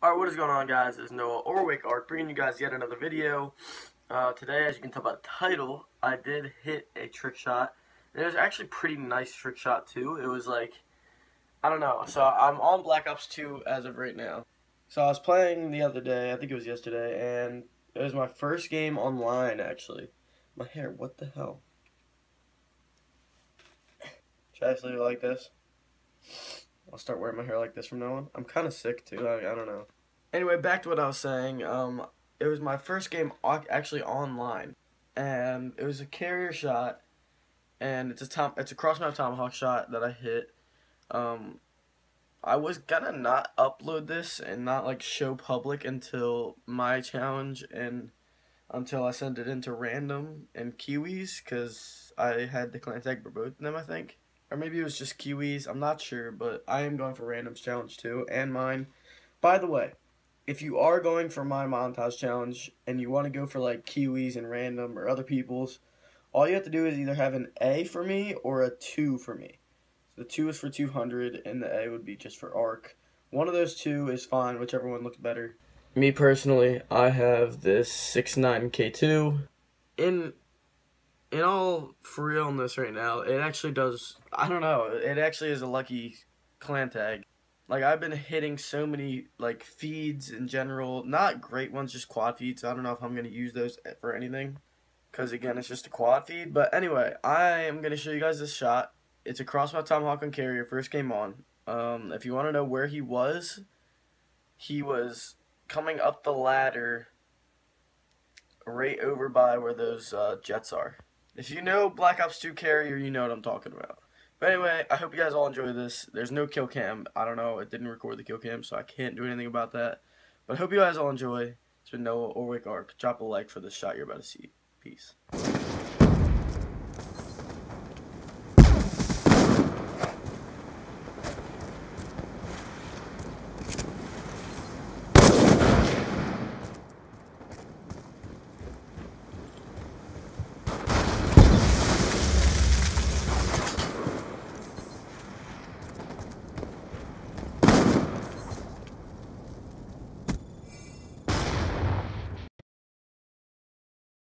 Alright, what is going on guys? It's Noah Orwick Art bringing you guys yet another video. Uh, today, as you can tell by the title, I did hit a trick shot. And it was actually pretty nice trick shot too. It was like, I don't know. So I'm on Black Ops 2 as of right now. So I was playing the other day, I think it was yesterday, and it was my first game online actually. My hair, what the hell? Should I actually like this? I'll start wearing my hair like this from now on. I'm kind of sick too. I, I don't know. Anyway, back to what I was saying. Um, it was my first game actually online, and it was a carrier shot, and it's a tom it's a cross map tomahawk shot that I hit. Um, I was gonna not upload this and not like show public until my challenge and until I sent it into random and Kiwiz because I had the clan tag for both of them I think or maybe it was just Kiwiz. I'm not sure, but I am going for randoms challenge too, and mine. By the way, if you are going for my montage challenge and you want to go for like Kiwiz and random or other people's, all you have to do is either have an A for me or a 2 for me. So the 2 is for 200 and the A would be just for arc. One of those two is fine, whichever one looks better. Me personally, I have this 69K2. In in all for realness right now, it actually does. I don't know. It actually is a lucky clan tag. Like I've been hitting so many like feeds in general, not great ones, just quad feeds. I don't know if I'm gonna use those for anything, because again, it's just a quad feed. But anyway, I am gonna show you guys this shot. It's a cross map tomahawk on carrier, first game on. Um, if you want to know where he was, he was coming up the ladder, right over by where those uh, jets are. If you know Black Ops 2 carrier, you know what I'm talking about. But anyway, I hope you guys all enjoy this. There's no kill cam. I don't know. It didn't record the kill cam, so I can't do anything about that. But I hope you guys all enjoy. It's been Noah Orwick Arc. Drop a like for the shot you're about to see. Peace.